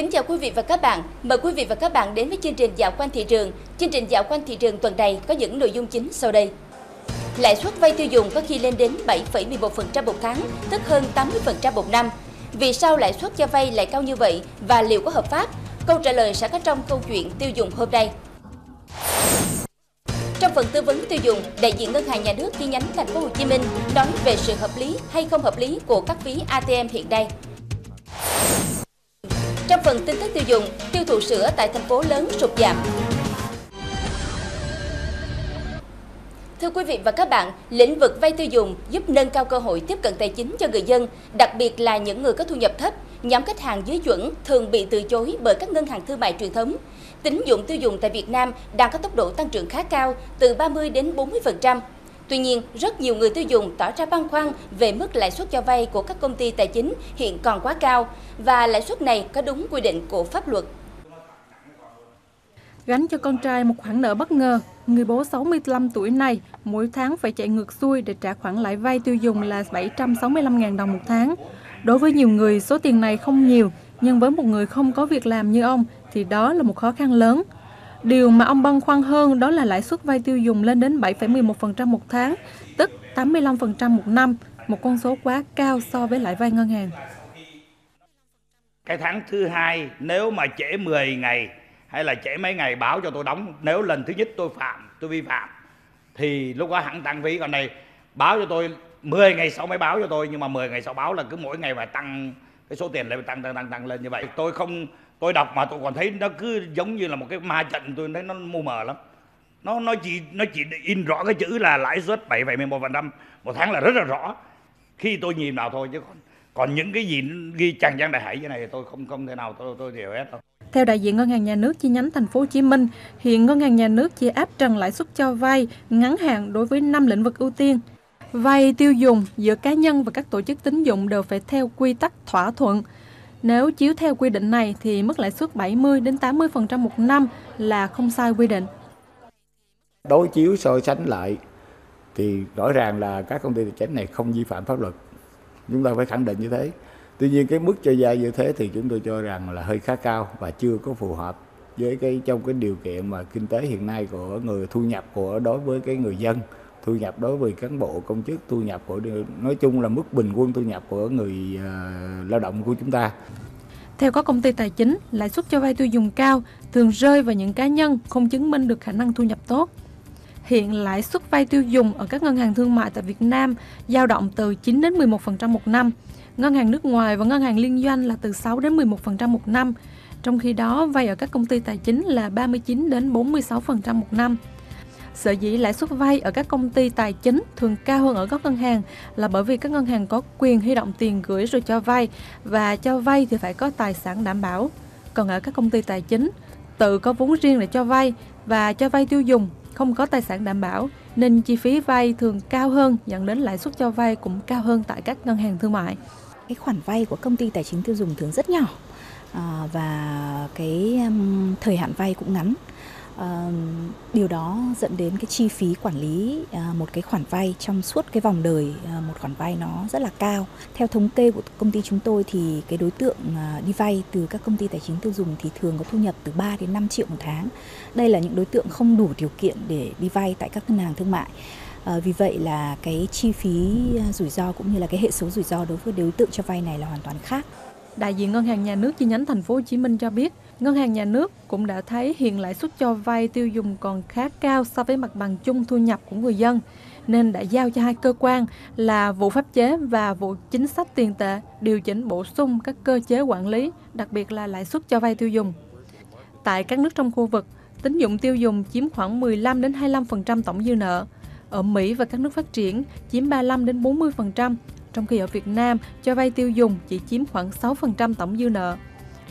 Kính chào quý vị và các bạn. Mời quý vị và các bạn đến với chương trình dạo quanh thị trường. Chương trình dạo quanh thị trường tuần này có những nội dung chính sau đây. Lãi suất vay tiêu dùng có khi lên đến 7,11% một tháng, tức hơn 80% một năm. Vì sao lãi suất cho vay lại cao như vậy và liệu có hợp pháp? Câu trả lời sẽ có trong câu chuyện tiêu dùng hôm nay. Trong phần tư vấn tiêu dùng, đại diện ngân hàng nhà nước chi nhánh thành phố Hồ Chí Minh nói về sự hợp lý hay không hợp lý của các ví ATM hiện nay. Trong phần tin tức tiêu dùng, tiêu thụ sữa tại thành phố lớn sụt giảm. Thưa quý vị và các bạn, lĩnh vực vay tiêu dùng giúp nâng cao cơ hội tiếp cận tài chính cho người dân, đặc biệt là những người có thu nhập thấp. Nhóm khách hàng dưới chuẩn thường bị từ chối bởi các ngân hàng thương mại truyền thống. Tín dụng tiêu dùng tại Việt Nam đang có tốc độ tăng trưởng khá cao, từ 30 đến 40%. Tuy nhiên, rất nhiều người tiêu dùng tỏ ra băn khoăn về mức lãi suất cho vay của các công ty tài chính hiện còn quá cao và lãi suất này có đúng quy định của pháp luật. Gánh cho con trai một khoản nợ bất ngờ, người bố 65 tuổi này mỗi tháng phải chạy ngược xuôi để trả khoản lãi vay tiêu dùng là 765.000 đồng một tháng. Đối với nhiều người, số tiền này không nhiều, nhưng với một người không có việc làm như ông thì đó là một khó khăn lớn. Điều mà ông băn khoăn hơn đó là lãi suất vay tiêu dùng lên đến 7,11% một tháng, tức 85% một năm, một con số quá cao so với lãi vay ngân hàng. Cái tháng thứ hai nếu mà trễ 10 ngày hay là trễ mấy ngày báo cho tôi đóng, nếu lần thứ nhất tôi phạm, tôi vi phạm thì lúc đó hẳn tăng phí còn này báo cho tôi 10 ngày sau mới báo cho tôi nhưng mà 10 ngày sau báo là cứ mỗi ngày phải tăng cái số tiền lại tăng tăng tăng tăng lên như vậy tôi không tôi đọc mà tôi còn thấy nó cứ giống như là một cái ma trận tôi thấy nó mù mờ lắm nó nó chỉ nó chỉ in rõ cái chữ là lãi suất 7,11% một phần trăm một tháng là rất là rõ khi tôi nhìn vào thôi chứ còn còn những cái gì ghi chằng chằng đại hải như này tôi không không thể nào tôi tôi hiểu hết đâu theo đại diện Ngân hàng Nhà nước chi nhánh thành phố Hồ Chí Minh, hiện Ngân hàng Nhà nước chỉ áp trần lãi suất cho vay ngắn hạn đối với 5 lĩnh vực ưu tiên. Vay tiêu dùng giữa cá nhân và các tổ chức tín dụng đều phải theo quy tắc thỏa thuận. Nếu chiếu theo quy định này thì mức lãi suất 70 đến 80% một năm là không sai quy định. Đối chiếu so sánh lại thì rõ ràng là các công ty tài chính này không vi phạm pháp luật. Chúng ta phải khẳng định như thế. Tuy nhiên cái mức cho vay như thế thì chúng tôi cho rằng là hơi khá cao và chưa có phù hợp với cái, trong cái điều kiện mà kinh tế hiện nay của người thu nhập của, đối với cái người dân thu nhập đối với cán bộ công chức thu nhập của nói chung là mức bình quân thu nhập của người uh, lao động của chúng ta theo các công ty tài chính, lãi suất cho vay tiêu dùng cao thường rơi vào những cá nhân không chứng minh được khả năng thu nhập tốt. Hiện lãi suất vay tiêu dùng ở các ngân hàng thương mại tại Việt Nam dao động từ 9 đến 11% một năm, ngân hàng nước ngoài và ngân hàng liên doanh là từ 6 đến 11% một năm. Trong khi đó, vay ở các công ty tài chính là 39 đến 46% một năm. Sở dĩ lãi suất vay ở các công ty tài chính thường cao hơn ở các ngân hàng là bởi vì các ngân hàng có quyền huy động tiền gửi rồi cho vay và cho vay thì phải có tài sản đảm bảo. Còn ở các công ty tài chính, tự có vốn riêng để cho vay và cho vay tiêu dùng, không có tài sản đảm bảo nên chi phí vay thường cao hơn dẫn đến lãi suất cho vay cũng cao hơn tại các ngân hàng thương mại. Cái khoản vay của công ty tài chính tiêu dùng thường rất nhỏ à, và cái thời hạn vay cũng ngắn điều đó dẫn đến cái chi phí quản lý à, một cái khoản vay trong suốt cái vòng đời à, một khoản vay nó rất là cao. Theo thống kê của công ty chúng tôi thì cái đối tượng à, đi vay từ các công ty tài chính tiêu dùng thì thường có thu nhập từ 3 đến 5 triệu một tháng. Đây là những đối tượng không đủ điều kiện để đi vay tại các ngân hàng thương mại. À, vì vậy là cái chi phí rủi ro cũng như là cái hệ số rủi ro đối với đối tượng cho vay này là hoàn toàn khác. Đại diện Ngân hàng Nhà nước chi nhánh thành phố Hồ Chí Minh cho biết, Ngân hàng Nhà nước cũng đã thấy hiện lãi suất cho vay tiêu dùng còn khá cao so với mặt bằng chung thu nhập của người dân, nên đã giao cho hai cơ quan là vụ pháp chế và vụ chính sách tiền tệ điều chỉnh bổ sung các cơ chế quản lý, đặc biệt là lãi suất cho vay tiêu dùng. Tại các nước trong khu vực, tín dụng tiêu dùng chiếm khoảng 15 đến 25% tổng dư nợ. Ở Mỹ và các nước phát triển chiếm 35 đến 40%, trong khi ở Việt Nam cho vay tiêu dùng chỉ chiếm khoảng 6% tổng dư nợ.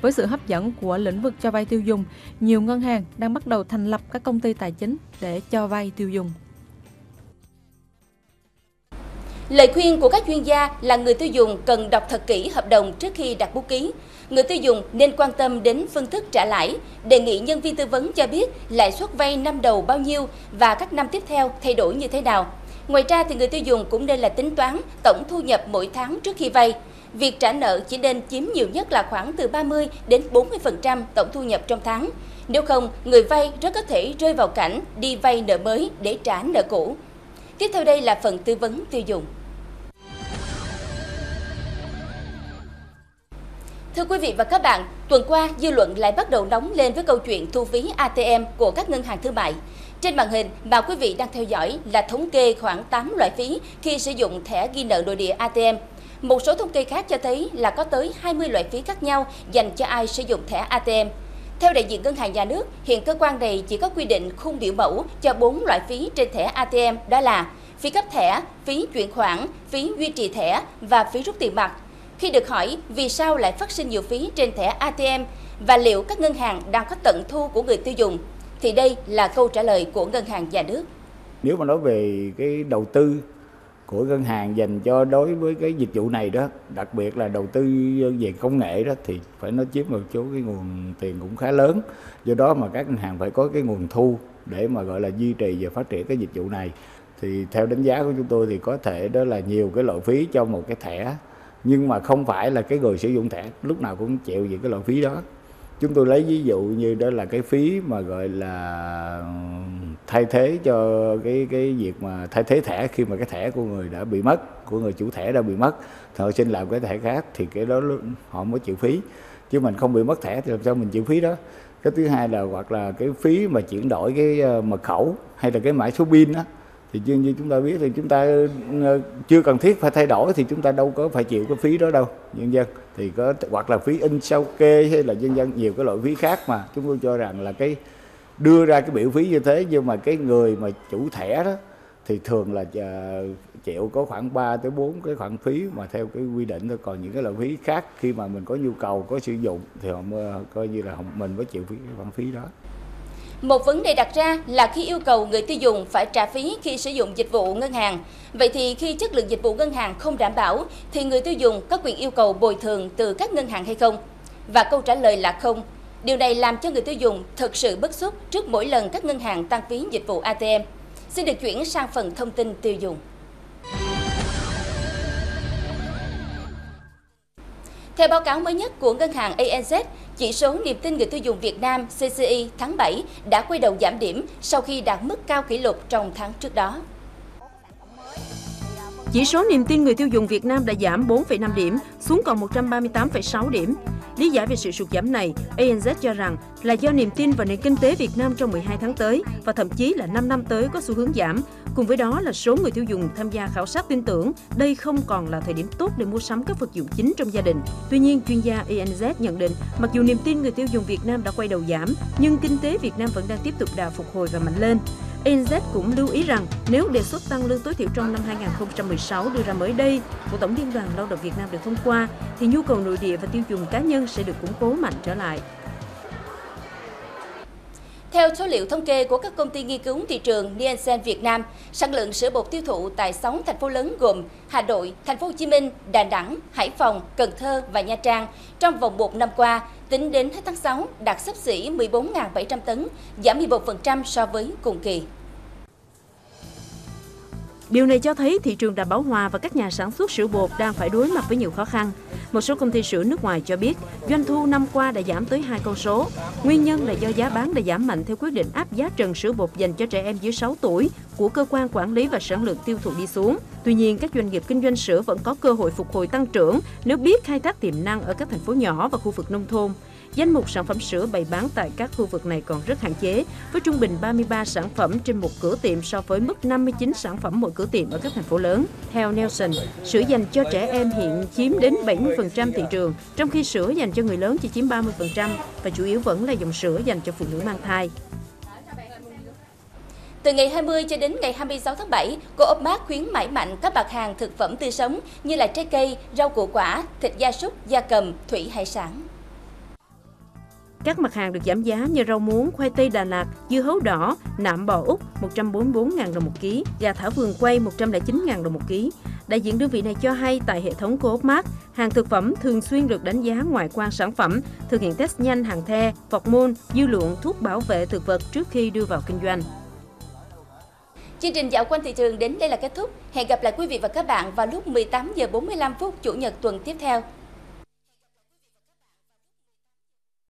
Với sự hấp dẫn của lĩnh vực cho vay tiêu dùng, nhiều ngân hàng đang bắt đầu thành lập các công ty tài chính để cho vay tiêu dùng. Lời khuyên của các chuyên gia là người tiêu dùng cần đọc thật kỹ hợp đồng trước khi đặt bút ký. Người tiêu dùng nên quan tâm đến phương thức trả lãi, đề nghị nhân viên tư vấn cho biết lãi suất vay năm đầu bao nhiêu và các năm tiếp theo thay đổi như thế nào. Ngoài ra thì người tiêu dùng cũng nên là tính toán tổng thu nhập mỗi tháng trước khi vay việc trả nợ chỉ nên chiếm nhiều nhất là khoảng từ 30 đến 40% tổng thu nhập trong tháng. Nếu không, người vay rất có thể rơi vào cảnh đi vay nợ mới để trả nợ cũ. Tiếp theo đây là phần tư vấn tiêu dùng. Thưa quý vị và các bạn, tuần qua dư luận lại bắt đầu nóng lên với câu chuyện thu phí ATM của các ngân hàng thương mại. Trên màn hình mà quý vị đang theo dõi là thống kê khoảng 8 loại phí khi sử dụng thẻ ghi nợ nội địa ATM. Một số thống kê khác cho thấy là có tới 20 loại phí khác nhau dành cho ai sử dụng thẻ ATM. Theo đại diện Ngân hàng Nhà nước, hiện cơ quan này chỉ có quy định khung biểu mẫu cho 4 loại phí trên thẻ ATM đó là phí cấp thẻ, phí chuyển khoản, phí duy trì thẻ và phí rút tiền mặt. Khi được hỏi vì sao lại phát sinh nhiều phí trên thẻ ATM và liệu các ngân hàng đang có tận thu của người tiêu dùng, thì đây là câu trả lời của Ngân hàng Nhà nước. Nếu mà nói về cái đầu tư của ngân hàng dành cho đối với cái dịch vụ này đó, đặc biệt là đầu tư về công nghệ đó thì phải nói chiếm một số cái nguồn tiền cũng khá lớn. Do đó mà các ngân hàng phải có cái nguồn thu để mà gọi là duy trì và phát triển cái dịch vụ này. Thì theo đánh giá của chúng tôi thì có thể đó là nhiều cái loại phí cho một cái thẻ nhưng mà không phải là cái người sử dụng thẻ lúc nào cũng chịu những cái loại phí đó chúng tôi lấy ví dụ như đó là cái phí mà gọi là thay thế cho cái cái việc mà thay thế thẻ khi mà cái thẻ của người đã bị mất, của người chủ thẻ đã bị mất, thì họ xin làm cái thẻ khác thì cái đó họ mới chịu phí. Chứ mình không bị mất thẻ thì làm sao mình chịu phí đó? Cái thứ hai là hoặc là cái phí mà chuyển đổi cái ờ, mật khẩu hay là cái mã số pin đó thì như, như chúng ta biết thì chúng ta ờ, chưa cần thiết phải thay đổi thì chúng ta đâu có phải chịu cái phí đó đâu nhân dân. Thì có hoặc là phí in sao kê hay là nhân dân nhiều cái loại phí khác mà chúng tôi cho rằng là cái đưa ra cái biểu phí như thế nhưng mà cái người mà chủ thẻ đó thì thường là ờ, chịu có khoảng 3 tới 4 cái khoản phí mà theo cái quy định thôi. Còn những cái loại phí khác khi mà mình có nhu cầu có sử dụng thì họ ờ, coi như là mình mới chịu phí cái khoản phí đó một vấn đề đặt ra là khi yêu cầu người tiêu dùng phải trả phí khi sử dụng dịch vụ ngân hàng. Vậy thì khi chất lượng dịch vụ ngân hàng không đảm bảo, thì người tiêu dùng có quyền yêu cầu bồi thường từ các ngân hàng hay không? Và câu trả lời là không. Điều này làm cho người tiêu dùng thực sự bức xúc trước mỗi lần các ngân hàng tăng phí dịch vụ ATM. Xin được chuyển sang phần thông tin tiêu dùng. Theo báo cáo mới nhất của ngân hàng ANZ, chỉ số niềm tin người tiêu dùng Việt Nam CCI tháng 7 đã quay đầu giảm điểm sau khi đạt mức cao kỷ lục trong tháng trước đó. Chỉ số niềm tin người tiêu dùng Việt Nam đã giảm 4,5 điểm xuống còn 138,6 điểm. Lý giải về sự sụt giảm này, ANZ cho rằng là do niềm tin vào nền kinh tế Việt Nam trong 12 tháng tới và thậm chí là 5 năm tới có xu hướng giảm. Cùng với đó là số người tiêu dùng tham gia khảo sát tin tưởng đây không còn là thời điểm tốt để mua sắm các vật dụng chính trong gia đình. Tuy nhiên, chuyên gia ANZ nhận định mặc dù niềm tin người tiêu dùng Việt Nam đã quay đầu giảm, nhưng kinh tế Việt Nam vẫn đang tiếp tục đà phục hồi và mạnh lên. ANZ cũng lưu ý rằng nếu đề xuất tăng lương tối thiểu trong năm 2016 đưa ra mới đây của Tổng Liên đoàn Lao động Việt Nam được thông qua, thì nhu cầu nội địa và tiêu dùng cá nhân sẽ được củng cố mạnh trở lại. Theo số liệu thống kê của các công ty nghiên cứu thị trường Nielsen Việt Nam, sản lượng sữa bột tiêu thụ tại 6 thành phố lớn gồm Hà Nội, Thành phố Hồ Chí Minh, Đà Nẵng, Hải Phòng, Cần Thơ và Nha Trang trong vòng một năm qua, tính đến hết tháng 6 đạt xấp xỉ 14.700 tấn, giảm 11% so với cùng kỳ. Điều này cho thấy thị trường đã bão hòa và các nhà sản xuất sữa bột đang phải đối mặt với nhiều khó khăn. Một số công ty sữa nước ngoài cho biết doanh thu năm qua đã giảm tới hai con số. Nguyên nhân là do giá bán đã giảm mạnh theo quyết định áp giá trần sữa bột dành cho trẻ em dưới 6 tuổi của cơ quan quản lý và sản lượng tiêu thụ đi xuống. Tuy nhiên, các doanh nghiệp kinh doanh sữa vẫn có cơ hội phục hồi tăng trưởng nếu biết khai thác tiềm năng ở các thành phố nhỏ và khu vực nông thôn. Danh mục sản phẩm sữa bày bán tại các khu vực này còn rất hạn chế, với trung bình 33 sản phẩm trên một cửa tiệm so với mức 59 sản phẩm mỗi cửa tiệm ở các thành phố lớn. Theo Nelson, sữa dành cho trẻ em hiện chiếm đến 70% thị trường, trong khi sữa dành cho người lớn chỉ chiếm 30% và chủ yếu vẫn là dòng sữa dành cho phụ nữ mang thai. Từ ngày 20 cho đến ngày 26 tháng 7, Co-op Mart khuyến mãi mạnh các mặt hàng thực phẩm tươi sống như là trái cây, rau củ quả, thịt gia súc, gia cầm, thủy hải sản. Các mặt hàng được giảm giá như rau muống, khoai tây Đà Lạt, dưa hấu đỏ, nạm bò Úc 144.000 đồng một ký, gà thả vườn quay 109.000 đồng một ký. Đại diện đơn vị này cho hay tại hệ thống Coop Mart, hàng thực phẩm thường xuyên được đánh giá ngoại quan sản phẩm, thực hiện test nhanh hàng the, vọc môn, dư lượng thuốc bảo vệ thực vật trước khi đưa vào kinh doanh. Chương trình dạo quanh thị trường đến đây là kết thúc. Hẹn gặp lại quý vị và các bạn vào lúc 18 giờ 45 phút chủ nhật tuần tiếp theo.